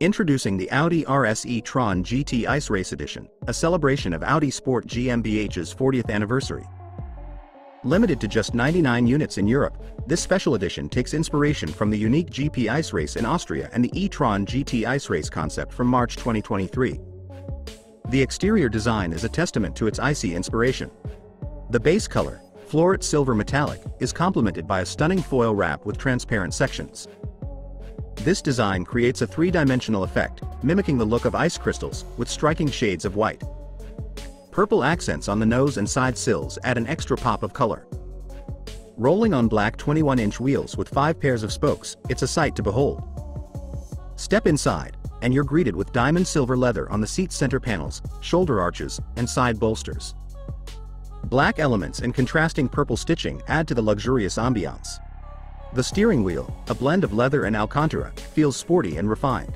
Introducing the Audi RS e-tron GT Ice Race Edition, a celebration of Audi Sport GmbH's 40th anniversary. Limited to just 99 units in Europe, this special edition takes inspiration from the unique GP Ice Race in Austria and the e-tron GT Ice Race concept from March 2023. The exterior design is a testament to its icy inspiration. The base color, Floret Silver Metallic, is complemented by a stunning foil wrap with transparent sections. This design creates a three-dimensional effect, mimicking the look of ice crystals, with striking shades of white. Purple accents on the nose and side sills add an extra pop of color. Rolling on black 21-inch wheels with five pairs of spokes, it's a sight to behold. Step inside, and you're greeted with diamond silver leather on the seat center panels, shoulder arches, and side bolsters. Black elements and contrasting purple stitching add to the luxurious ambiance. The steering wheel, a blend of leather and Alcantara, feels sporty and refined.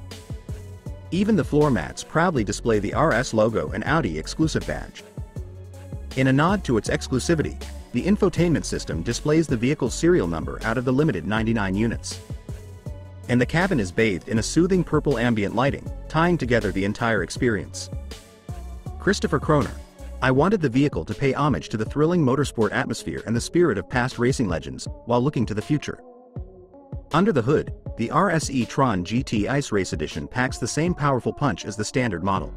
Even the floor mats proudly display the RS logo and Audi exclusive badge. In a nod to its exclusivity, the infotainment system displays the vehicle's serial number out of the limited 99 units. And the cabin is bathed in a soothing purple ambient lighting, tying together the entire experience. Christopher Kroner. I wanted the vehicle to pay homage to the thrilling motorsport atmosphere and the spirit of past racing legends, while looking to the future. Under the hood, the RS e-tron GT Ice Race Edition packs the same powerful punch as the standard model.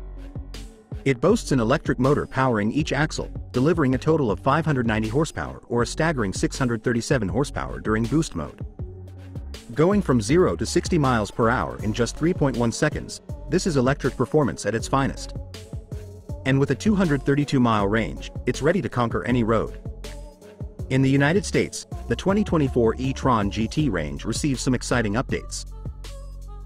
It boasts an electric motor powering each axle, delivering a total of 590 horsepower or a staggering 637 horsepower during boost mode. Going from 0 to 60 miles per hour in just 3.1 seconds, this is electric performance at its finest. And with a 232-mile range, it's ready to conquer any road. In the United States, the 2024 e-tron GT range receives some exciting updates.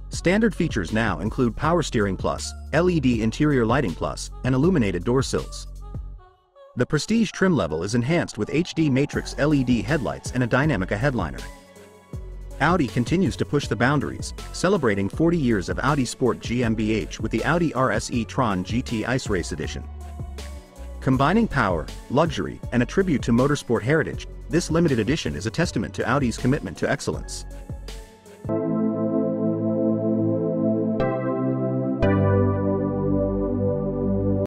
Standard features now include Power Steering Plus, LED Interior Lighting Plus, and illuminated door sills. The Prestige trim level is enhanced with HD Matrix LED headlights and a Dinamica headliner. Audi continues to push the boundaries, celebrating 40 years of Audi Sport GmbH with the Audi RS e-tron GT Ice Race Edition. Combining power, luxury, and a tribute to motorsport heritage, this limited edition is a testament to Audi's commitment to excellence.